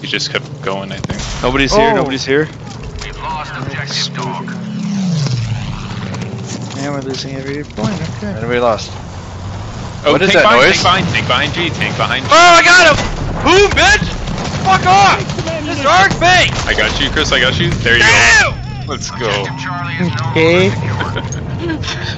He just kept going, I think. Nobody's here. Oh. Nobody's here. We've lost objective dog. And we're losing every point. Okay. Enemy lost. Oh, What is that behind, noise? Tank behind, tank behind G, tank behind G. Oh, I got him! Boom, bitch! Fuck off! This arc bait! I got you, Chris, I got you. There you Damn! go. Let's go. Okay.